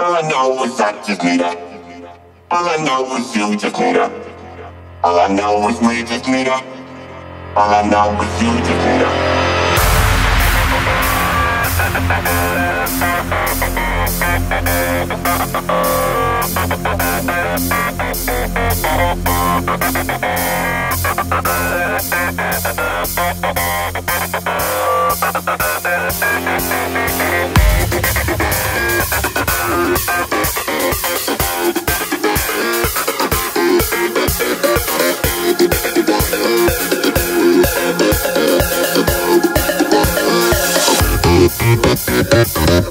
All I know is I just need her. All I know is you just need her. All I know is we just need her. All I know is you just need her.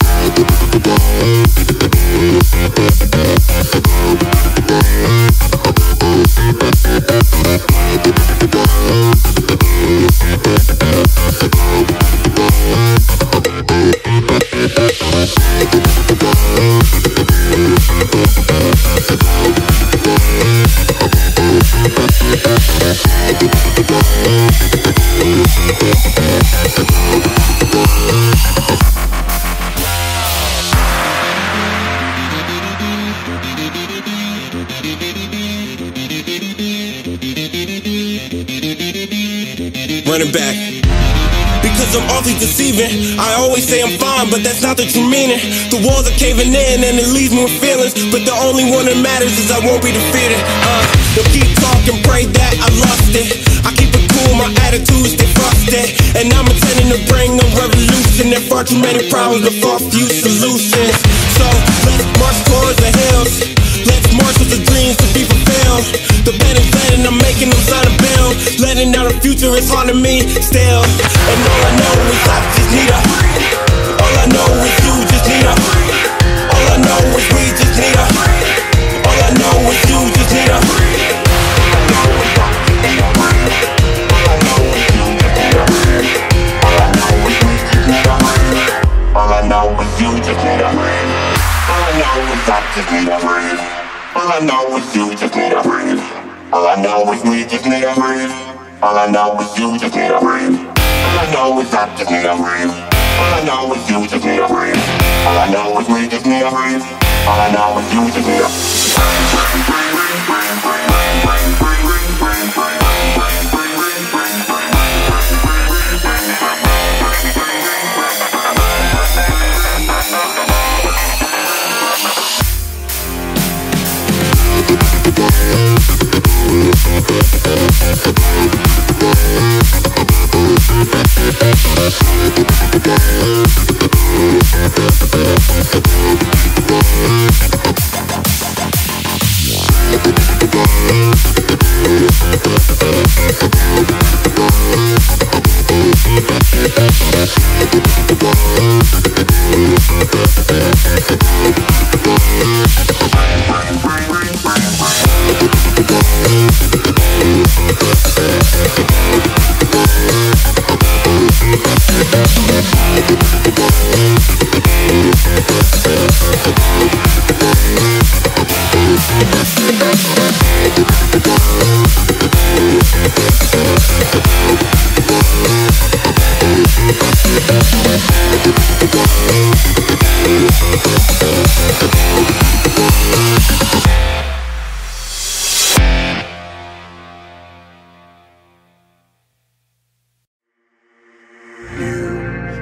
Running back. Because I'm awfully deceiving. I always say I'm fine, but that's not the true meaning. The walls are caving in and it leaves me with feelings. But the only one that matters is I won't be defeated. Uh, they'll keep talking, pray that I lost it. I keep it cool, my attitude stay frosted. And I'm intending to bring a revolution. There far too many problems, but far few solutions. So future is haunting me still. And all I know is I just need her. All I know is you just need her. All I know is we just need her. All I know is you just need. All I know is you just need a. All I know is just need a friend. All I know is you just need a breathe. All I know is we just need a breathe. All I know is you just need a breathe. All I know is I just need a breathe. All I know is you just need a breathe. All I know is we just need a breathe. All I know is you just need a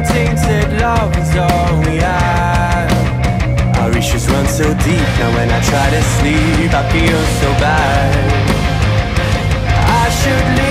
now tainted love is all we have? Our issues run so deep now when I try to sleep I feel so bad I should leave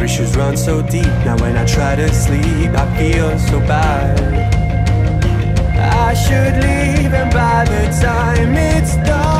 Our issues run so deep. Now when I try to sleep, I feel so bad. I should leave, and by the time it's done.